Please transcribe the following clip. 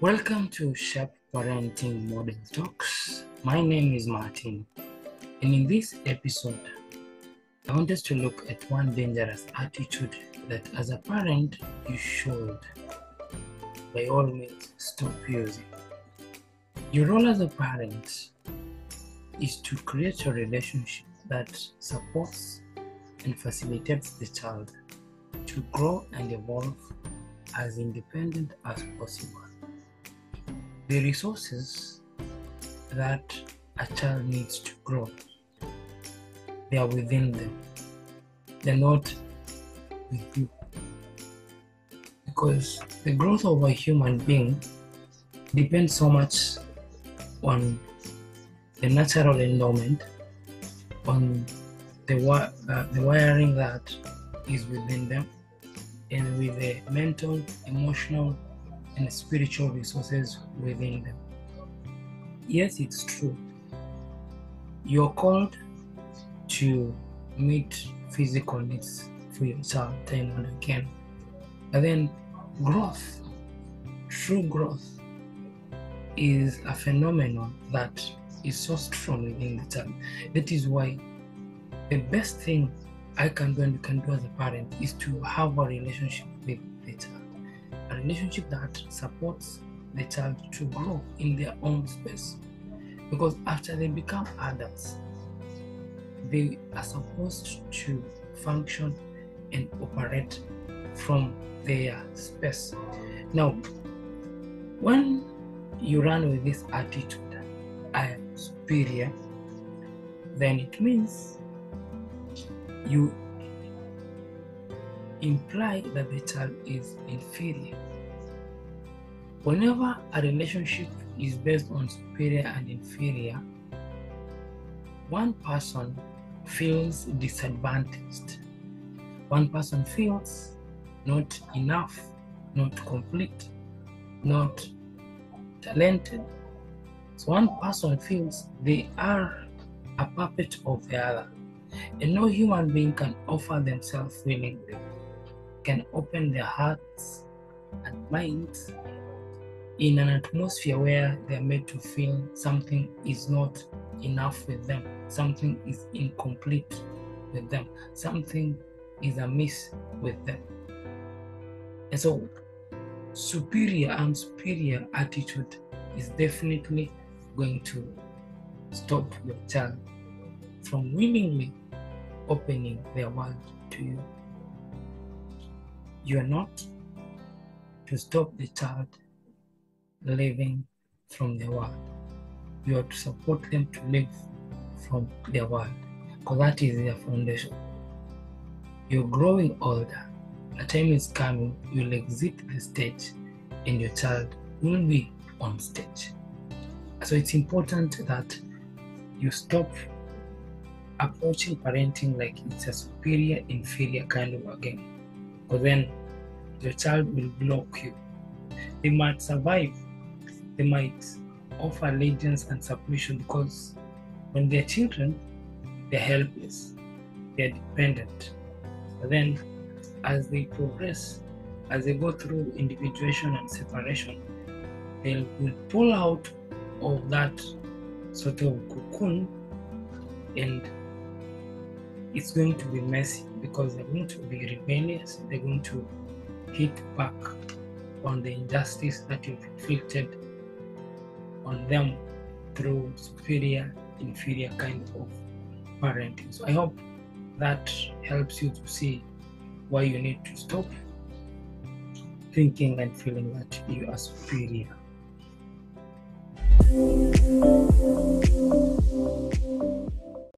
Welcome to SHAPE Parenting Model Talks. My name is Martin, and in this episode, I want us to look at one dangerous attitude that as a parent you should, by all means, stop using. Your role as a parent is to create a relationship that supports and facilitates the child to grow and evolve as independent as possible. The resources that a child needs to grow, they are within them. They're not with you. Because the growth of a human being depends so much on the natural endowment, on the, uh, the wiring that is within them, and with the mental, emotional, and spiritual resources within them. Yes, it's true. You're called to meet physical needs for your child time and again. But then growth, true growth, is a phenomenon that is sourced from within the child. That is why the best thing I can do and you can do as a parent is to have a relationship with relationship that supports the child to grow in their own space. Because after they become adults, they are supposed to function and operate from their space. Now, when you run with this attitude, I am superior, then it means you imply that the child is inferior. Whenever a relationship is based on superior and inferior, one person feels disadvantaged. One person feels not enough, not complete, not talented. So one person feels they are a puppet of the other. And no human being can offer themselves willingly, can open their hearts and minds in an atmosphere where they're made to feel something is not enough with them, something is incomplete with them, something is amiss with them. And so, superior and superior attitude is definitely going to stop your child from willingly opening their world to you. You are not to stop the child living from the world. You are to support them to live from the world because that is their foundation. You're growing older. A time is coming, you'll exit the stage and your child will be on stage. So it's important that you stop approaching parenting like it's a superior inferior kind of a game because then your child will block you. They might survive they might offer allegiance and submission because when they're children they're helpless they're dependent. But then as they progress as they go through individuation and separation they will pull out of that sort of cocoon and it's going to be messy because they're going to be rebellious, they're going to hit back on the injustice that you've inflicted on them through superior, inferior kind of parenting. So I hope that helps you to see why you need to stop thinking and feeling that you are superior.